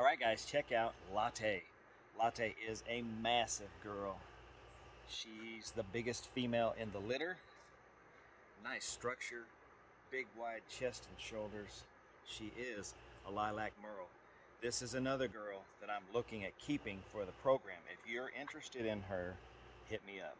All right, guys, check out Latte. Latte is a massive girl. She's the biggest female in the litter. Nice structure, big wide chest and shoulders. She is a lilac merle. This is another girl that I'm looking at keeping for the program. If you're interested in her, hit me up.